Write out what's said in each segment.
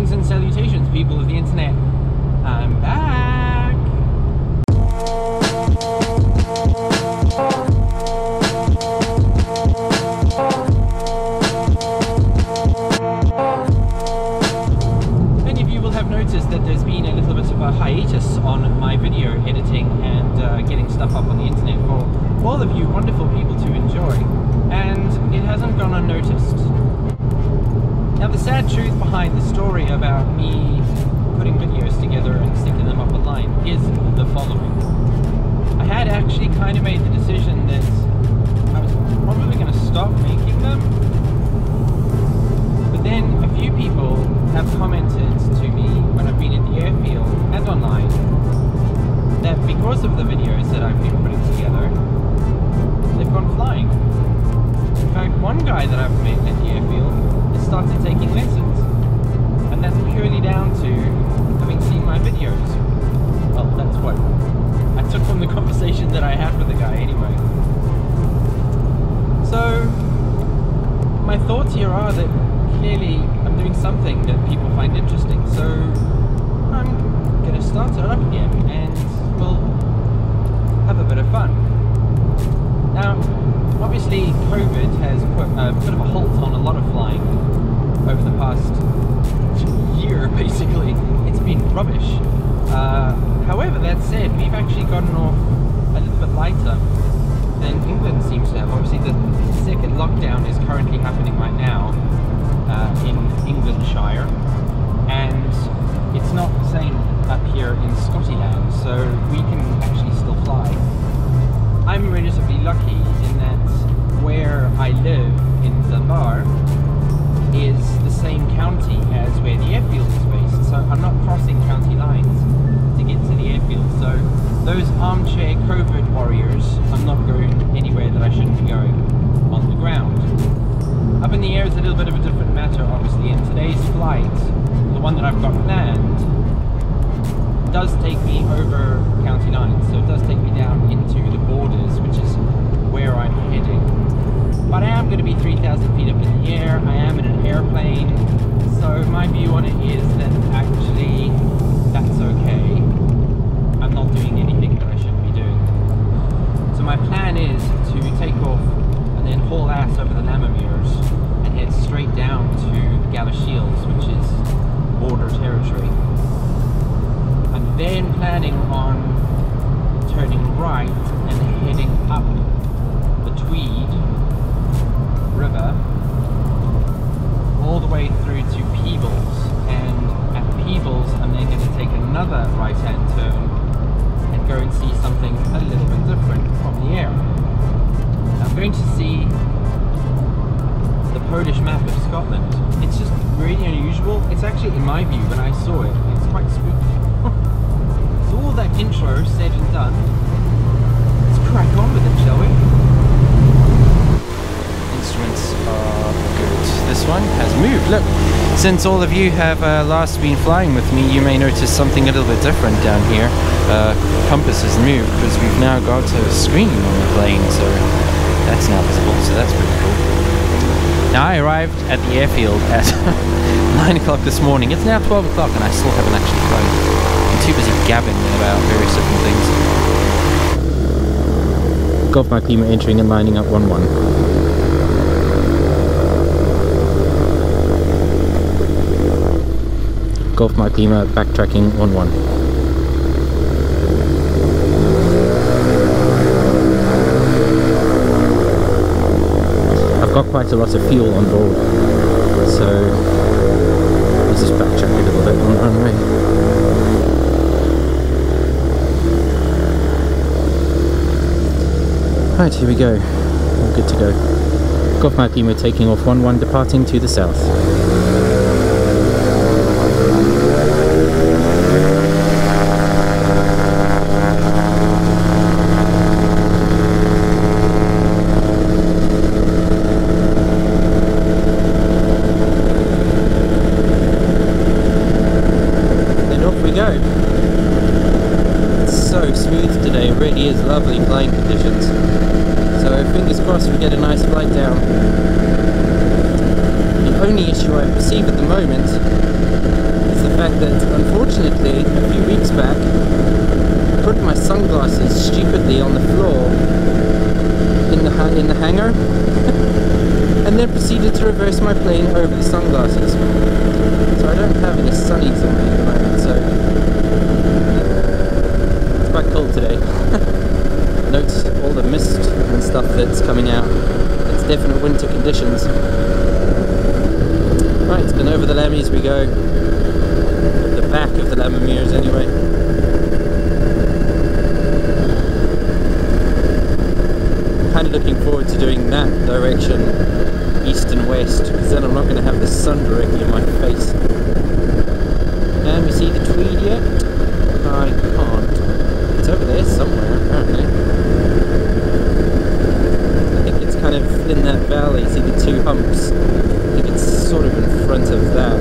Greetings and salutations, people of the internet. Um, I'm back. The sad truth behind the story about me putting videos together and sticking them up online is the following. I had actually kind of made the decision that I was probably going to stop making them, but then a few people have commented to me when I've been at the airfield and online that because of the videos that I've been putting together, they've gone flying. In fact, one guy that I've met at the started taking lessons. And that's purely down to having seen my videos. Well, that's what I took from the conversation that I had with the guy anyway. So, my thoughts here are that clearly I'm doing something that people find interesting. So, I'm to start it up again and we'll have a bit of fun. Now, obviously, COVID has put a bit of a halt on a lot of flying over the past year, basically. It's been rubbish. Uh, however, that said, we've actually gotten off a little bit lighter than England seems to have. Obviously, the second lockdown is currently happening right now uh, in Englandshire, and it's not the same up here in Scotland, so we can actually. I'm relatively lucky in that where I live in Dunbar This one has moved, look. Since all of you have uh, last been flying with me, you may notice something a little bit different down here. Uh, compass has moved because we've now got a screen on the plane, so that's now visible, so that's pretty cool. Now I arrived at the airfield at 9 o'clock this morning. It's now 12 o'clock and I still haven't actually flown. I'm too busy gabbing about various different things. Golf Mike Lima entering and lining up 1-1. Golf Mike Lima backtracking 1-1. I've got quite a lot of fuel on board, so let's just backtrack a little bit on the runway. Right, here we go. All good to go. Golf Mike Lima taking off 1-1, departing to the south. And off we go. It's so smooth today, it really is lovely flying conditions. So fingers crossed we get a nice flight down. Be only issue I perceive at the moment is the fact that, unfortunately, a few weeks back, I put my sunglasses stupidly on the floor in the in the hangar, and then proceeded to reverse my plane over the sunglasses. So I don't have any sunnies on me at the moment. So uh, it's quite cold today. Note all the mist and stuff that's coming out. Definite winter conditions. Right, and over the Lammies we go. The back of the Lammermuirs anyway. Kind of looking forward to doing that direction, east and west, because then I'm not going to have the sun directly in my face. And we see the Tweed yet? I can't. It's over there somewhere, apparently. Kind of in that valley, see the two humps? I think it's sort of in front of that.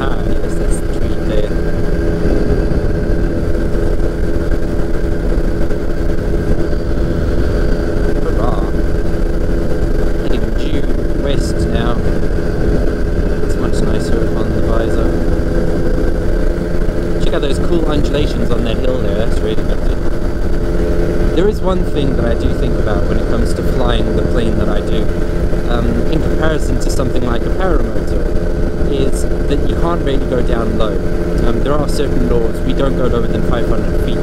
Ah, yes, that's the Tweed there. Hurrah. Heading due west now. It's much nicer on the visor. Check out those cool undulations on that hill there, that's really lovely. There is one thing that I do think about when it comes to flying the plane that I do, um, in comparison to something like a paramotor, is that you can't really go down low. Um, there are certain laws, we don't go lower than 500 feet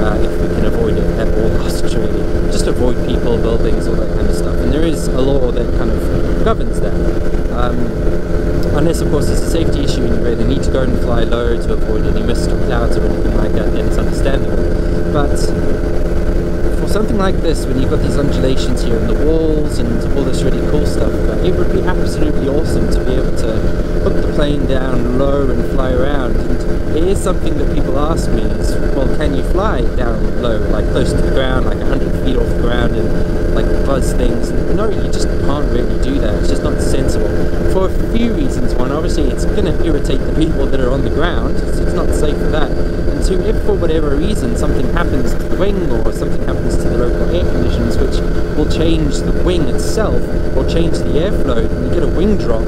uh, if we can avoid it at all costs really. Just avoid people, buildings, all that kind of stuff. And there is a law that kind of governs that. Um, unless of course it's a safety issue and you really need to go and fly low to avoid any mist or clouds or anything like that, then it's understandable. But something like this, when you've got these undulations here in the walls and all this really cool stuff, uh, it would be absolutely awesome to be able to put the plane down low and fly around. And it is something that people ask me is, well, can you fly down low, like close to the ground, like 100 feet off the ground and like buzz things? No, you just can't really do that. It's just not sensible. For a few reasons. One, obviously, it's going to irritate the people that are on the ground, so it's not safe for that. And two, if for whatever reason something happens to the wing or something happens to the local air conditions, which will change the wing itself or change the airflow, and you get a wing drop,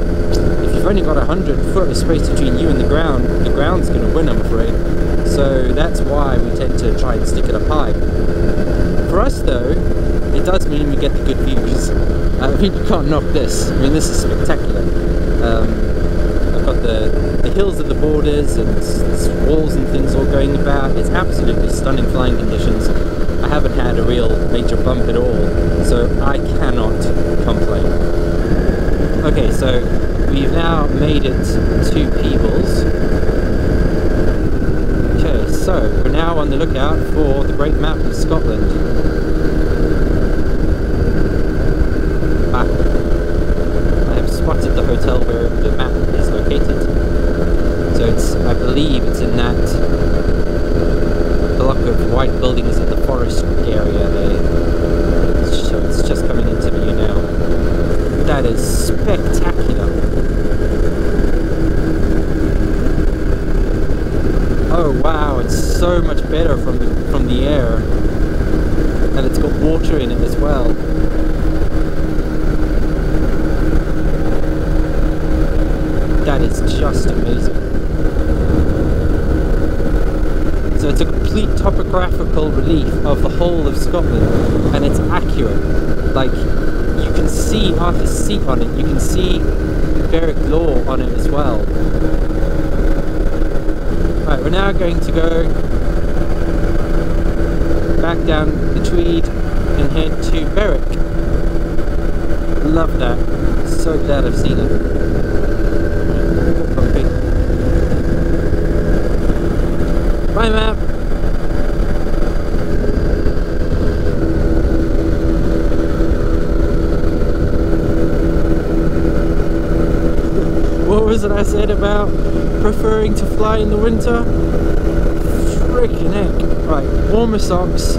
you've only got a hundred foot of space between you and the ground, the ground's going to win, I'm afraid. So that's why we tend to try and stick it up high. For us, though, it does mean we get the good views. I mean, you can't knock this. I mean, this is spectacular. Um, I've got the, the hills at the borders and walls and things all going about. It's absolutely stunning flying conditions. I haven't had a real major bump at all, so I cannot complain. Okay, so we've now made it to Peebles. Okay, so we're now on the lookout for the Great Map of Scotland. Ah, I have spotted the hotel where the map is located. So it's, I believe it's in that block of white buildings in the forest area there. So it's just coming into view now. That is spectacular. Oh wow, it's so much better from the from the air. And it's got water in it as well. That is just amazing. So it's a complete topographical relief of the whole of Scotland and it's accurate. Like you can see Arthur's seat on it, you can see Berwick Law on it as well. Right, we're now going to go back down the Tweed and head to Berwick. Love that. So glad I've seen it. Right, bumpy. Bye map. It I said about preferring to fly in the winter? Freaking heck. Right, warmer socks,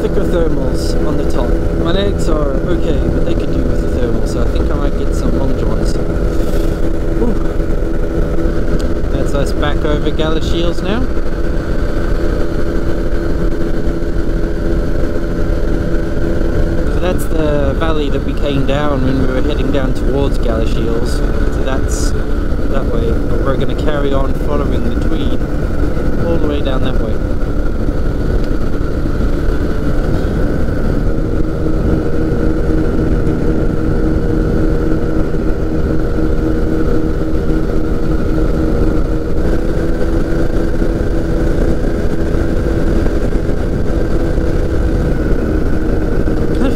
thicker thermals on the top. My legs are okay, but they could do with the thermal, so I think I might get some long johns. Whew. That's us back over Galashiels now. So that's valley that we came down when we were heading down towards Galashiels. So that's that way. But we're going to carry on following the Tweed all the way down that way.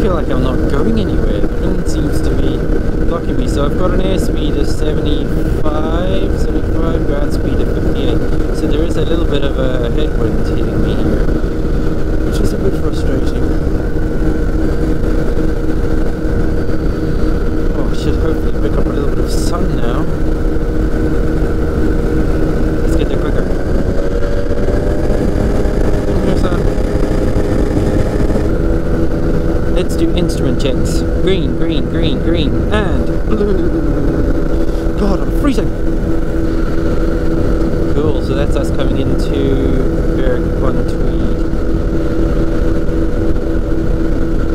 feel like I'm not going anywhere. Everything seems to be blocking me. So I've got an airspeed of 75, 75, ground speed of 58. So there is a little bit of a headwind hitting me here, which is a bit frustrating. Green, green, green, green, and blue. God, I'm freezing. Cool, so that's us coming into Berwick Tweed.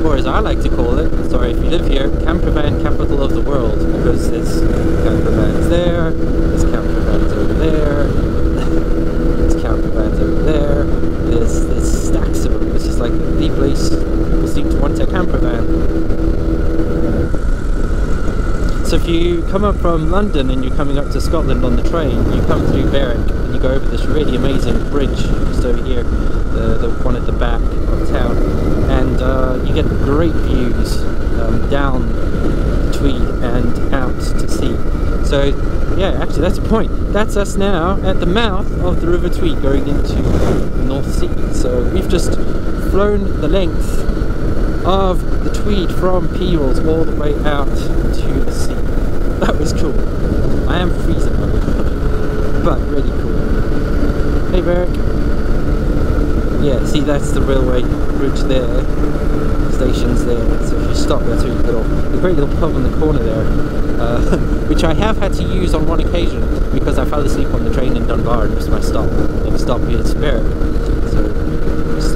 Or as I like to call it, sorry if you live here, campervan capital of the world, because there's campervans there, there's campervans over there, there's campervans over there, there's, there's stacks of them. This is like the place seem to want a campervan. So if you come up from London and you're coming up to Scotland on the train, you come through Berwick and you go over this really amazing bridge just over here, the, the one at the back of town, and uh, you get great views um, down the Tweed and out to sea. So yeah, actually that's a point. That's us now at the mouth of the River Tweed going into the North Sea. So we've just flown the length of the Tweed from Peebles all the way out to the sea. That was cool. I am freezing but really cool. Hey Berwick. Yeah, see that's the railway bridge there. Stations there. So if you stop, that's where you get off. The great little pub in the corner there, uh, which I have had to use on one occasion because I fell asleep on the train in Dunbar and missed my stop. And stop is Berwick.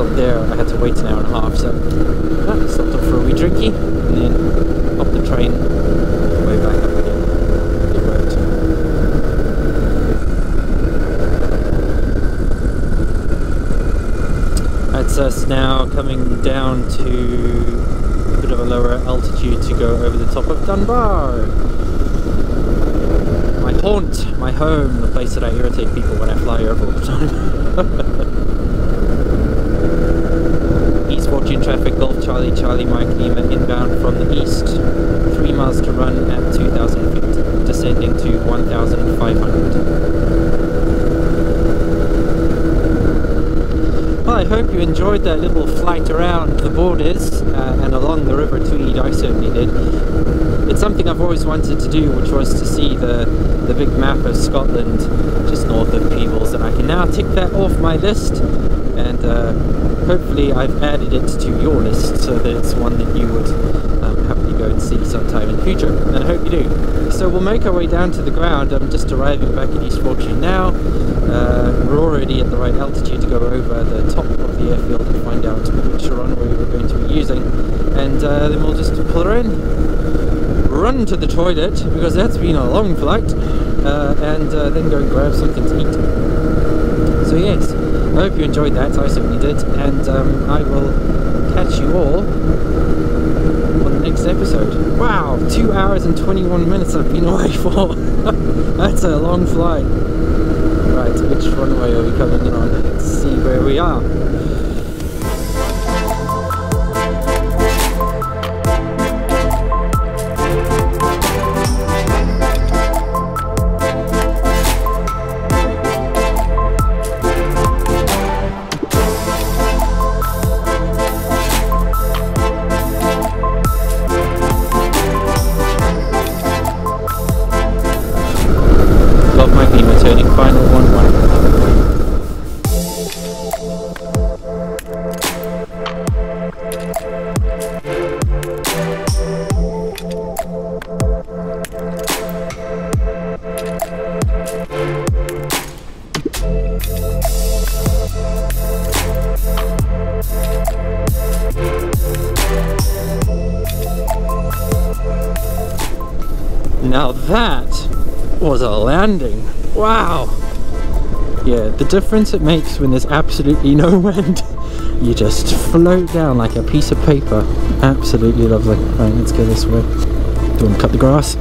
Stopped there. I had to wait an hour and a half. So I stopped up for a wee drinky and then up the train way back up again. That's us now coming down to a bit of a lower altitude to go over the top of Dunbar. My haunt, my home, the place that I irritate people when I fly over all the time. East Fortune traffic, Golf Charlie, Charlie Mike Lima inbound from the east. Three miles to run at 2,000 feet, descending to 1,500. Well, I hope you enjoyed that little flight around the borders uh, and along the River Tweed. I certainly did. It's something I've always wanted to do, which was to see the, the big map of Scotland just north of Peebles, and I can now tick that off my list and uh, hopefully I've added it to your list so that it's one that you would um, happily go and see sometime in the future, and I hope you do. So we'll make our way down to the ground. I'm just arriving back at East Fortune now. Uh, we're already at the right altitude to go over the top of the airfield and find out which runway we're going to be using, and uh, then we'll just pull her in, run to the toilet because that's been a long flight, uh, and uh, then go and grab something to eat. So yes, I hope you enjoyed that, I certainly did, and um, I will catch you all on the next episode. Wow, 2 hours and 21 minutes I've been away for. That's a long flight. Right, which runway are we coming in on? Let's see where we are. Now that was a landing. Wow. Yeah, the difference it makes when there's absolutely no wind. You just float down like a piece of paper. Absolutely lovely. Right, let's go this way. Do you want to cut the grass?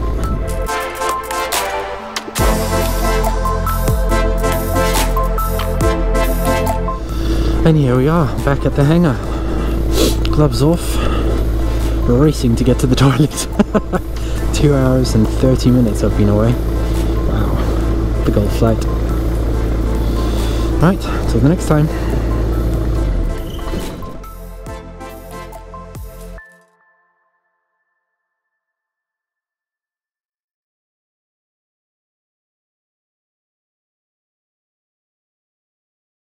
And here we are, back at the hangar. Gloves off. Racing to get to the toilet. Two hours and 30 minutes I've been away. Wow, big old flight. Right, till the next time.